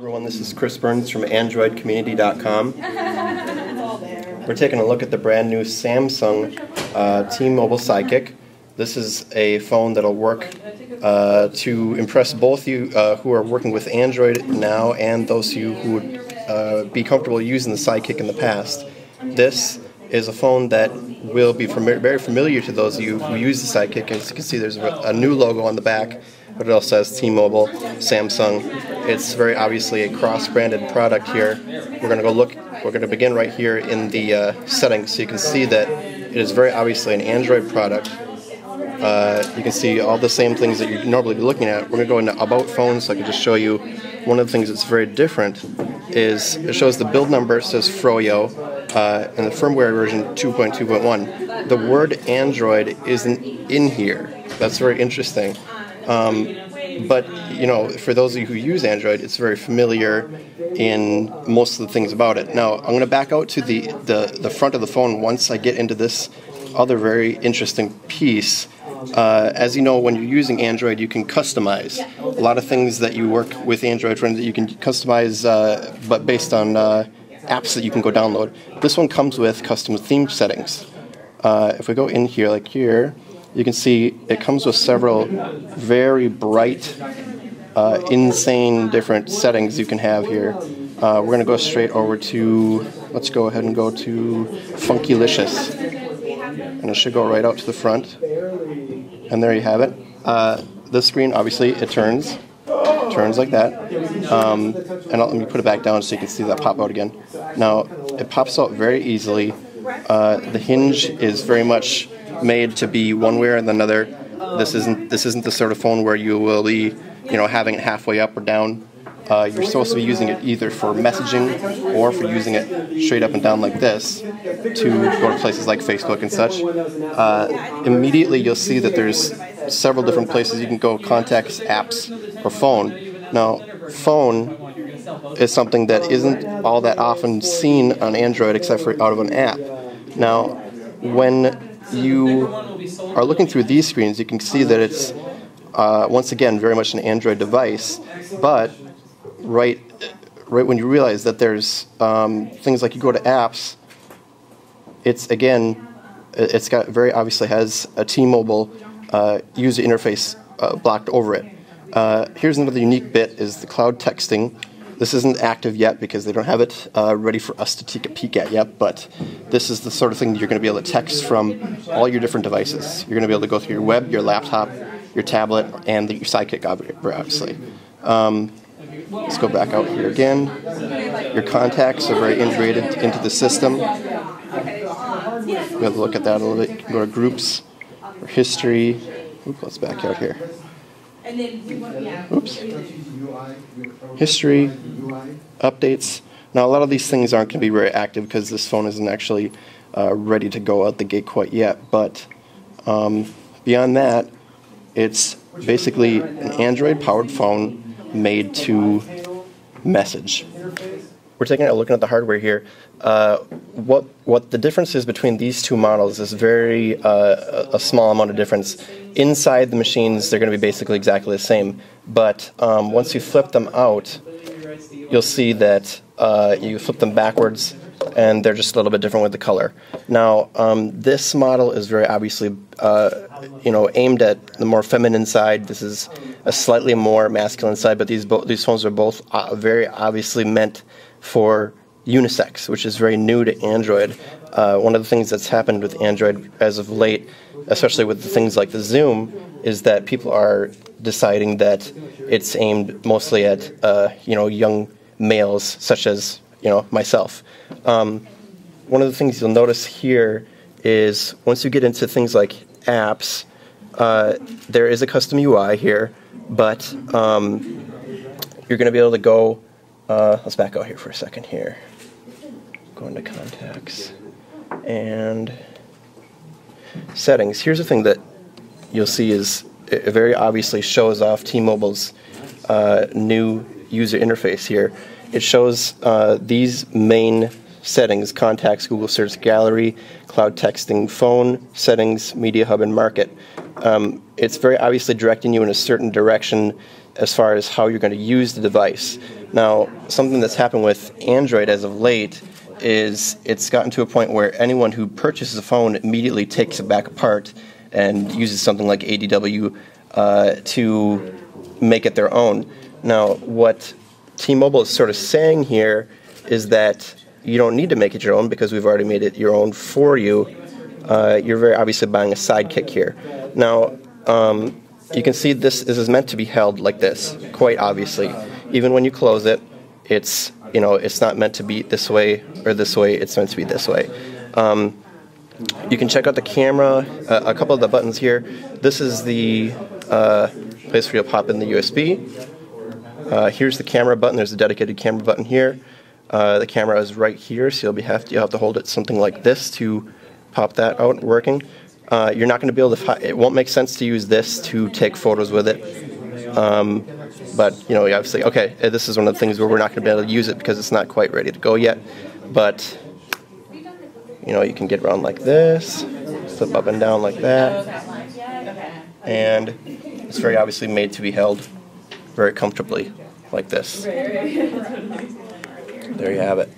everyone, this is Chris Burns from AndroidCommunity.com. We're taking a look at the brand new Samsung uh, T-Mobile Sidekick. This is a phone that'll work uh, to impress both you uh, who are working with Android now and those of you who would uh, be comfortable using the Sidekick in the past. This is a phone that will be fam- very familiar to those of you who use the Sidekick. As you can see, there's a new logo on the back, but it also says T-Mobile, Samsung. It's very obviously a cross-branded product here. We're going to go look. We're going to begin right here in the uh, settings, so you can see that it is very obviously an Android product. Uh, you can see all the same things that you'd normally be looking at. We're going to go into About Phone, so I can just show you one of the things that's very different is it shows the build number it says Froyo, uh, and the firmware version 2.2.1. The word Android isn't in here. That's very interesting. Um, but you know, for those of you who use Android, it's very familiar in most of the things about it. Now, I'm going to back out to the, the, the front of the phone once I get into this other very interesting piece. Uh, as you know, when you're using Android, you can customize a lot of things that you work with Android that you can customize, uh, but based on uh, apps that you can go download. This one comes with custom theme settings. Uh, if we go in here, like here, you can see it comes with several very bright, uh, insane different settings you can have here. Uh, we're going to go straight over to, let's go ahead and go to Funkylicious. And it should go right out to the front. And there you have it. Uh, this screen, obviously, it turns. Turns like that. Um, and I'll, let me put it back down so you can see that pop out again. Now, it pops out very easily. Uh, the hinge is very much made to be one way or another. This isn't this isn't the sort of phone where you will be, you know, having it halfway up or down. Uh, you're supposed to be using it either for messaging or for using it straight up and down like this to go to places like Facebook and such. Uh, immediately, you'll see that there's several different places you can go: contacts, apps, or phone. Now, phone is something that isn't all that often seen on Android except for out of an app. Now, when you are looking through these screens, you can see that it's uh, once again very much an Android device, but right right when you realize that there's um, things like you go to apps, it's again it's got very obviously has a T-Mobile uh, user interface uh, blocked over it. Uh, here's another unique bit: is the cloud texting. This isn't active yet because they don't have it uh, ready for us to take a peek at yet, but this is the sort of thing you're going to be able to text from all your different devices. You're going to be able to go through your web, your laptop, your tablet, and the, your Sidekick, obviously. Um, let's go back out here again. Your contacts are very integrated into the system. We have to look at that a little bit. Go to groups, or history. Oops, let's back out here. Oops. History, updates. Now, a lot of these things aren't going to be very active because this phone isn't actually uh, ready to go out the gate quite yet. But um, beyond that, it's basically an Android powered phone made to message. We're taking a look at the hardware here. Uh, what what the difference is between these two models is very uh, a small amount of difference. Inside the machines, they're going to be basically exactly the same. But um, once you flip them out, you'll see that uh, you flip them backwards, and they're just a little bit different with the color. Now, um, this model is very obviously, uh, you know, aimed at the more feminine side. This is a slightly more masculine side, but these these phones are both uh, very obviously meant for unisex, which is very new to Android. Uh, one of the things that's happened with Android as of late, especially with things like the Xoom, is that people are deciding that it's aimed mostly at uh, you know young males, such as you know myself. Um, one of the things you'll notice here is once you get into things like apps, uh, there is a custom UI here, but um, you're going to be able to go. Uh, let's back out here for a second here. Go into contacts and settings. Here's the thing that you'll see is it very obviously shows off T-Mobile's uh, new user interface here. It shows uh, these main settings: contacts, Google Search Gallery, cloud texting, phone settings, Media Hub, and Market. Um, it's very obviously directing you in a certain direction as far as how you're going to use the device. Now, something that's happened with Android as of late is it's gotten to a point where anyone who purchases a phone immediately takes it back apart and uses something like ADW uh, to make it their own. Now, what T-Mobile is sort of saying here is that you don't need to make it your own because we've already made it your own for you. Uh, you're very obviously buying a sidekick here. Now, um, you can see this, is meant to be held like this, quite obviously. Even when you close it, it's you know it's not meant to be this way or this way. It's meant to be this way. Um, you can check out the camera. Uh, a couple of the buttons here. This is the uh, place where you'll pop in the USB. Uh, here's the camera button. There's a dedicated camera button here. Uh, the camera is right here, so you'll be have to, you'll have to hold it something like this to pop that out working. Uh, you're not going to be able to. It won't make sense to use this to take photos with it. Um, but you know, obviously, okay, uh, this is one of the things where we're not going to be able to use it because it's not quite ready to go yet. But you know, you can get around like this, flip up and down like that, and it's very obviously made to be held very comfortably like this. There you have it.